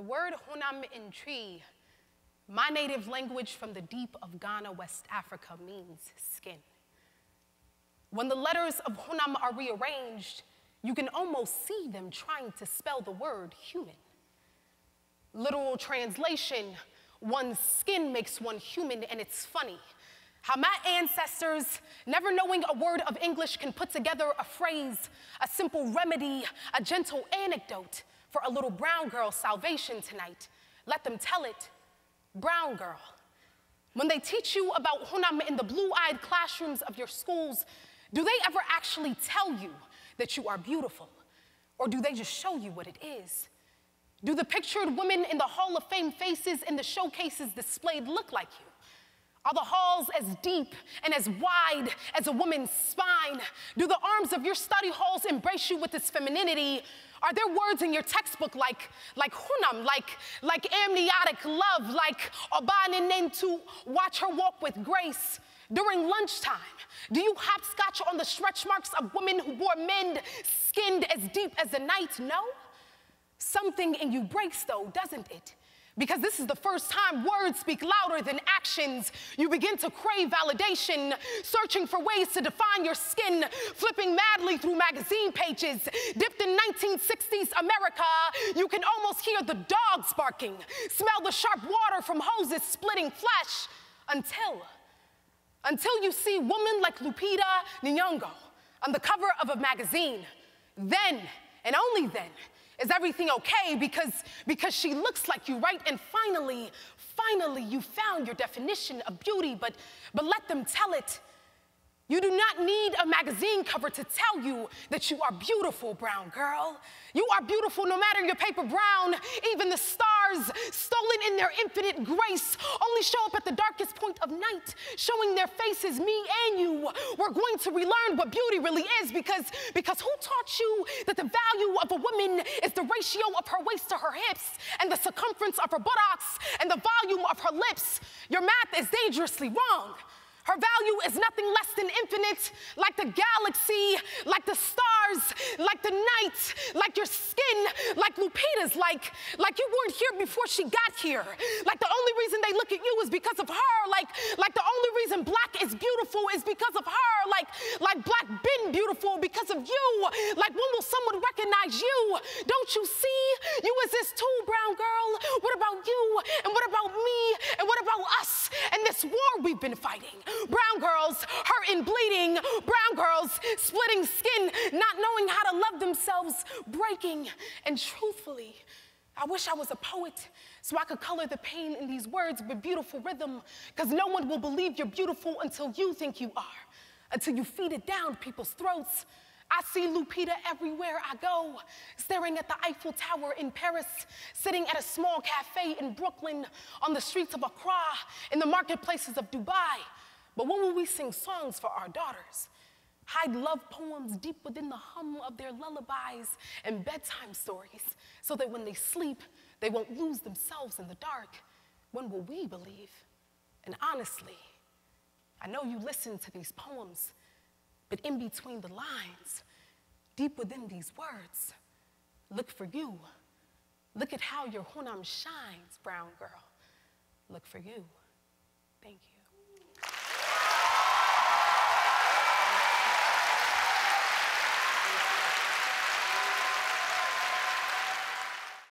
Honam in Twi, my native language from the deep of Ghana, West Africa, means skin. When the letters of Honam are rearranged, you can almost see them trying to spell the word human. Literal translation one's skin makes one human, and it's funny how my ancestors, never knowing a word of English, can put together a phrase, a simple remedy, a gentle anecdote for a little brown girl's salvation tonight. Let them tell it, brown girl. When they teach you about Honam in the blue eyed classrooms of your schools, do they ever actually tell you that you are beautiful? Or do they just show you what it is? Do the pictured women in the Hall of Fame faces in the showcases displayed look like you? Are the halls as deep and as wide as a woman's spine? Do the arms of your study halls embrace you with its femininity? Are there words in your textbook like, like honam, like, like amniotic love, like obaninen watch her walk with grace? During lunchtime, do you hopscotch on the stretch marks of women who wore men skinned as deep as the night? No. Something in you breaks though, doesn't it? Because this is the first time words speak louder than actions. You begin to crave validation, searching for ways to define your skin, flipping madly through magazine pages. Dipped in 1960s America, you can almost hear the dogs barking, smell the sharp water from hoses splitting flesh until, until you see women like Lupita Nyong'o on the cover of a magazine. Then, and only then, is everything okay? Because, because she looks like you, right? And finally, finally, you found your definition of beauty, but, but let them tell it you do not need a magazine cover to tell you that you are beautiful, brown girl. You are beautiful no matter your paper brown. Even the stars, stolen in their infinite grace, only show up at the darkest point of night, showing their faces, me and you. We're going to relearn what beauty really is because, because who taught you that the value of a woman is the ratio of her waist to her hips and the circumference of her buttocks and the volume of her lips? Your math is dangerously wrong. Her value is nothing less than infinite, like the galaxy, like the stars, like the night, like your skin, like Lupita's, like, like you weren't here before she got here. Like the only reason they look at you is because of her. Like, like the only reason black is beautiful is because of her. Like, like black been beautiful because of you. Like when will someone recognize you? Don't you see? You exist too, brown girl. What about you? And what about me? And what about us? This war we've been fighting brown girls hurt and bleeding, brown girls splitting skin, not knowing how to love themselves, breaking. And truthfully, I wish I was a poet so I could color the pain in these words with beautiful rhythm, because no one will believe you're beautiful until you think you are, until you feed it down people's throats. I see Lupita everywhere I go, staring at the Eiffel Tower in Paris, sitting at a small cafe in Brooklyn, on the streets of Accra, in the marketplaces of Dubai. But when will we sing songs for our daughters? Hide love poems deep within the hum of their lullabies and bedtime stories so that when they sleep, they won't lose themselves in the dark. When will we believe? And honestly, I know you listen to these poems, but in between the lines, deep within these words, look for you. Look at how your honam shines, brown girl. Look for you. Thank you.